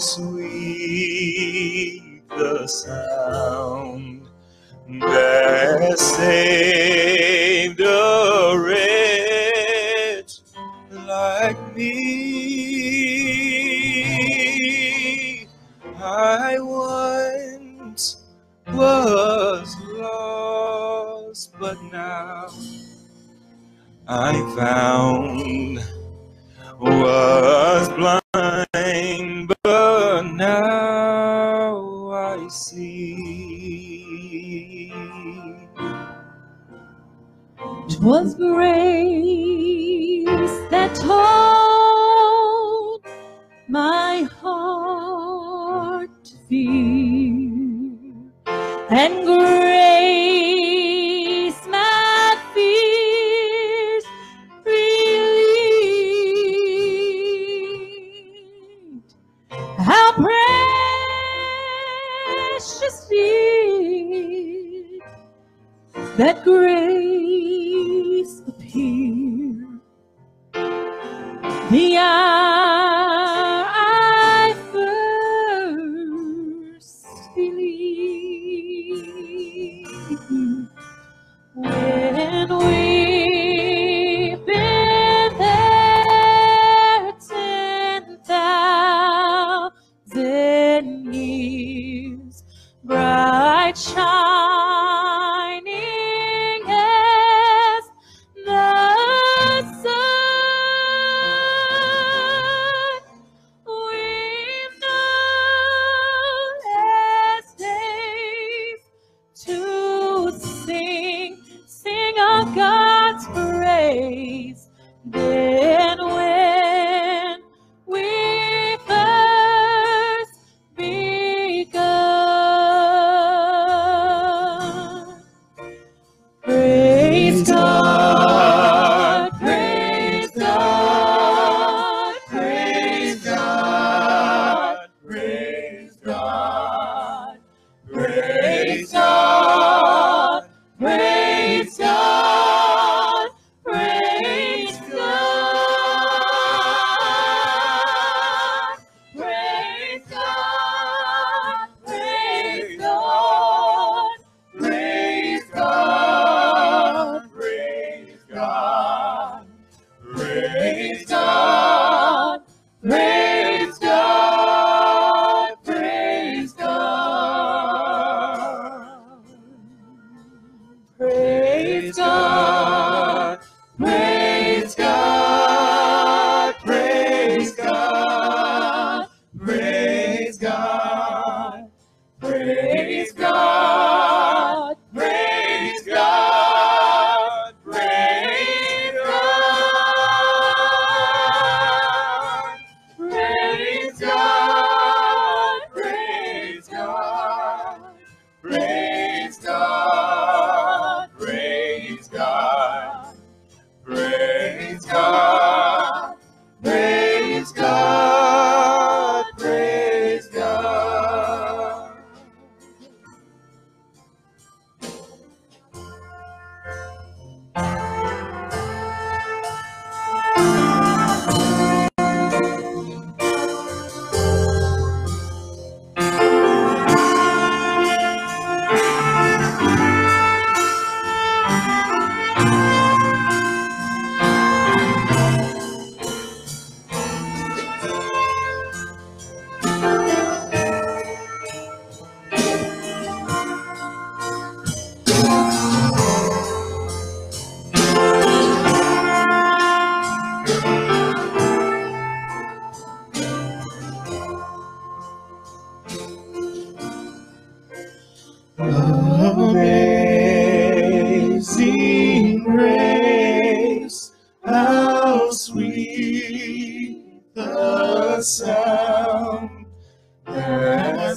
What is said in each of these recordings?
sweet the sound that saved a wretch like me. I once was lost, but now I found was blind. see. Twas grace that told my heart to fear, and grace my fears relieved. How majesty that grace appear. The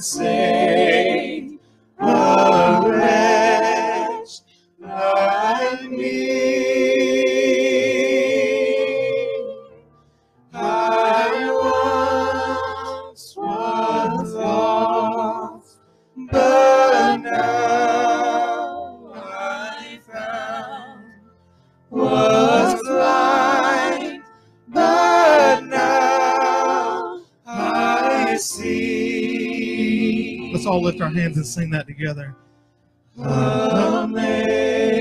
say. Let's all lift our hands and sing that together. Amazing.